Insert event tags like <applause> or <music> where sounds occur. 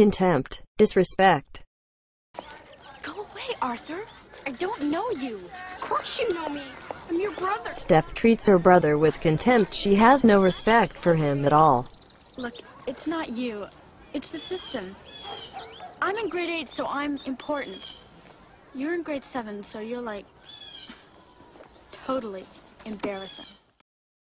contempt, disrespect. Go away, Arthur. I don't know you. Of course you know me. I'm your brother. Steph treats her brother with contempt. She has no respect for him at all. Look, it's not you. It's the system. I'm in grade 8, so I'm important. You're in grade 7, so you're like... <laughs> totally embarrassing.